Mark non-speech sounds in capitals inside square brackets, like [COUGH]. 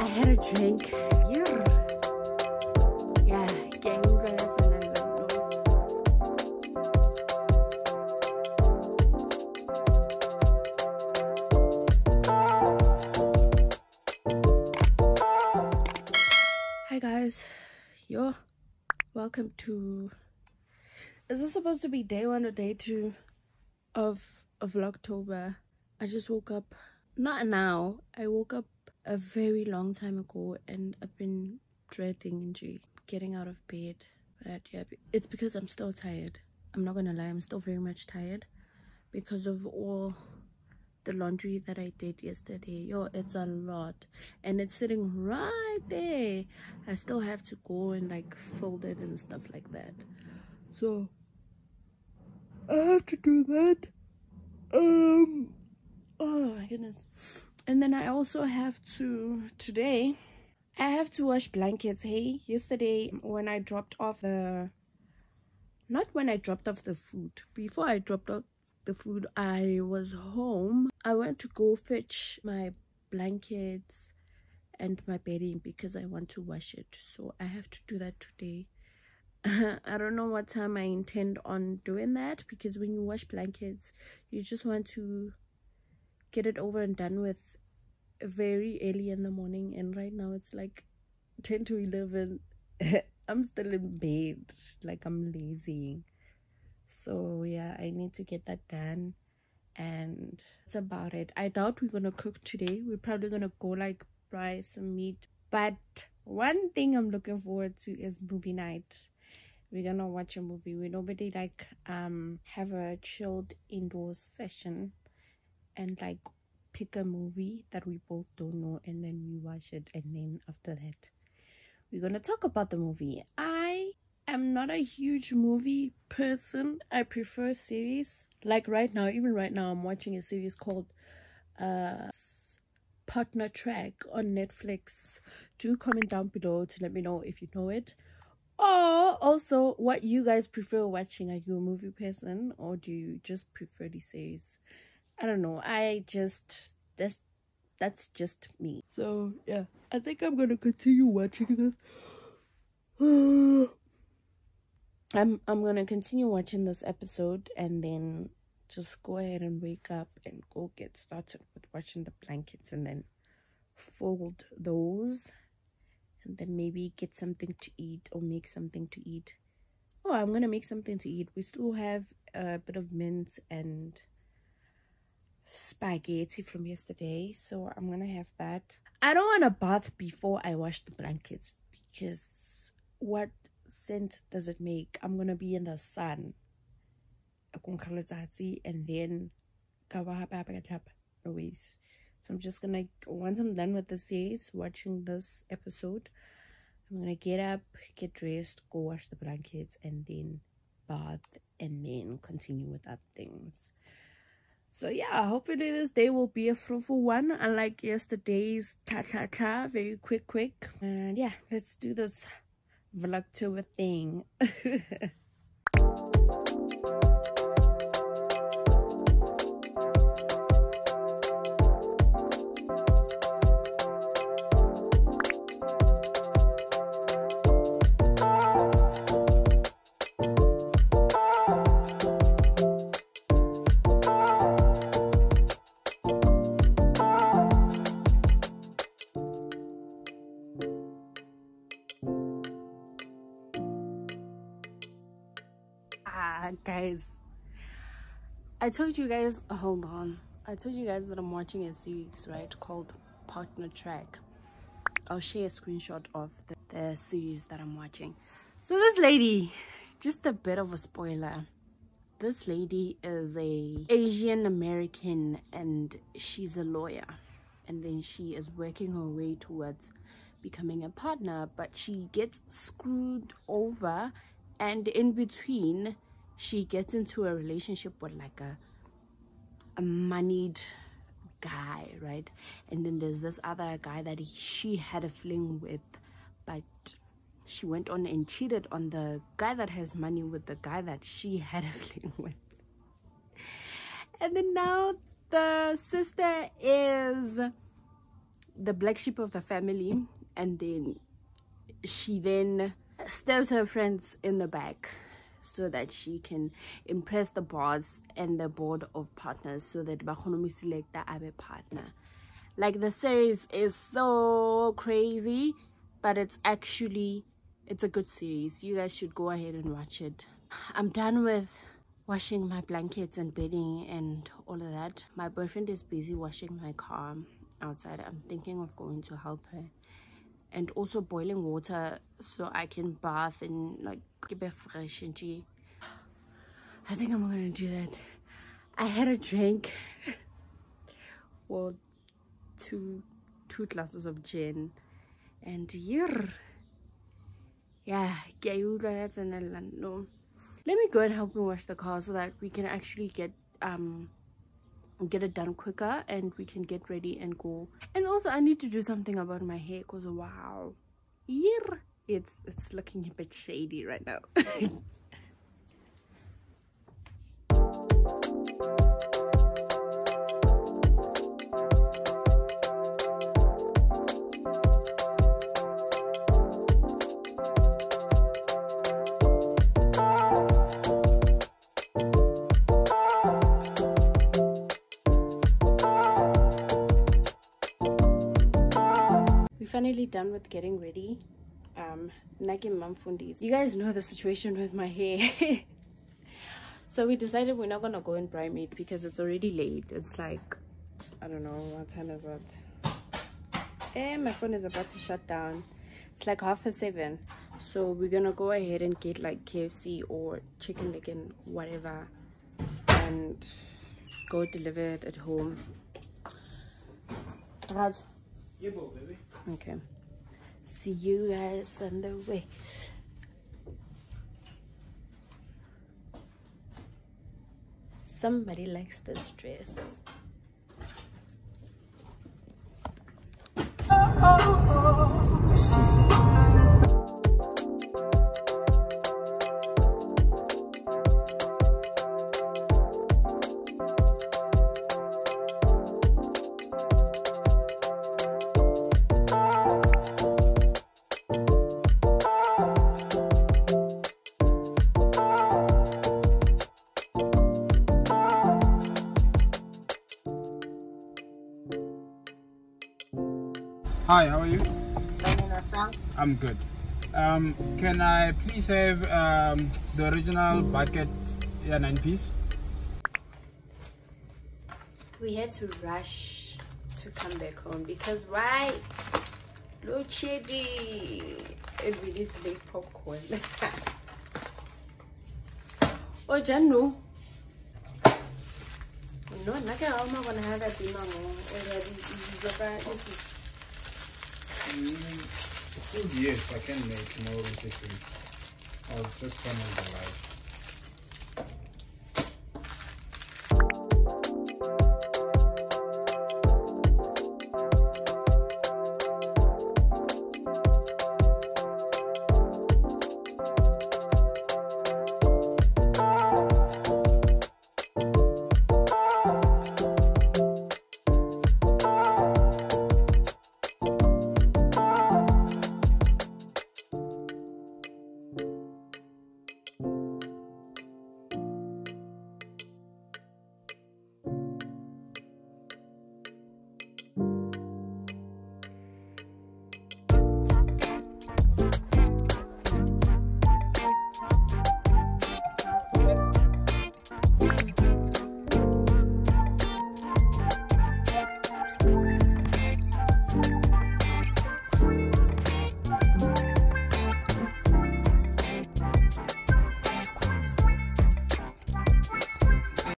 I had a drink. Yeah. Yeah, Hi guys, yo, welcome to. Is this supposed to be day one or day two of of Vlogtober? I just woke up, not now. I woke up a very long time ago, and I've been dreading getting out of bed. But yeah, it's because I'm still tired. I'm not gonna lie, I'm still very much tired because of all the laundry that I did yesterday. Yo, it's a lot. And it's sitting right there. I still have to go and like fold it and stuff like that. So I have to do that. Um oh my goodness. And then I also have to today I have to wash blankets. Hey, yesterday when I dropped off the not when I dropped off the food, before I dropped off the food i was home. I went to go fetch my blankets and my bedding because i want to wash it. So i have to do that today. [LAUGHS] I don't know what time i intend on doing that because when you wash blankets you just want to get it over and done with very early in the morning and right now it's like 10 to 11 [LAUGHS] i'm still in bed like i'm lazy. So yeah i need to get that done and that's about it. I doubt we're gonna cook today. We're probably gonna go like fry some meat. But one thing i'm looking forward to is movie night. We're gonna watch a movie. We nobody like um have a chilled indoor session and like pick a movie that we both don't know and then we watch it and then after that we're gonna talk about the movie i am not a huge movie person. I prefer series. Like right now, even right now, I'm watching a series called uh, Partner Track on Netflix. Do comment down below to let me know if you know it. Or also what you guys prefer watching. Are you a movie person or do you just prefer the series? I don't know. I just that's that's just me. So yeah, I think I'm gonna continue watching this. [SIGHS] I'm I'm gonna continue watching this episode and then just go ahead and wake up and go get started with washing the blankets and then fold those and then maybe get something to eat or make something to eat. Oh, I'm gonna make something to eat. We still have a bit of mint and spaghetti from yesterday, so I'm gonna have that. I don't want to bath before I wash the blankets because what sense does it make? I'm gonna be in the sun. And then no ways So I'm just gonna once I'm done with the series, watching this episode, I'm gonna get up, get dressed, go wash the blankets, and then bath, and then continue with other things. So yeah, hopefully this day will be a fruitful one, unlike yesterday's ta ta ta, very quick quick. And yeah, let's do this vlog Vlogtober thing. [LAUGHS] guys i told you guys hold on. I told you guys that i'm watching a series right called partner track. I'll share a screenshot of the, the series that i'm watching. So this lady just a bit of a spoiler this lady is a asian american and she's a lawyer. And then she is working her way towards becoming a partner but she gets screwed over and in between she gets into a relationship with like a a moneyed guy right? And then there's this other guy that he, she had a fling with but she went on and cheated on the guy that has money with the guy that she had a [LAUGHS] fling with. And then now the sister is the black sheep of the family and then she then stabs her friends in the back so that she can impress the boss and the board of partners so that Bahonomi select the Abe partner. Like the series is so crazy, but it's actually it's a good series. You guys should go ahead and watch it. I'm done with washing my blankets and bedding and all of that. My boyfriend is busy washing my car outside. I'm thinking of going to help her and also boiling water so I can bath and like keep it fresh and gee. I think I'm gonna do that. I had a drink. well, two two glasses of gin and yeah, yeah, no. Let me go and help him wash the car so that we can actually get um get it done quicker and we can get ready and go. And also i need to do something about my hair because wow. Yeah it's it's looking a bit shady right now [LAUGHS] [LAUGHS] finally done with getting ready um you guys know the situation with my hair. [LAUGHS] So we decided we're not gonna go in it because it's already late. It's like i don't know what time is it? And eh, my phone is about to shut down. It's like half past seven. So we're gonna go ahead and get like kfc or Chicken Licken and whatever and go deliver it at home. Baby. Okay. See you guys on the way. Somebody likes this dress. Oh, oh, oh. Hi, how are you? I'm good. Um, can I please have um, the original bucket, yeah, nine piece? We had to rush to come back home because why? Load shedding. And we need to make popcorn. [LAUGHS] oh, Janu. No, I'm not gonna have that in my Yes, I can make more. I'll just on the.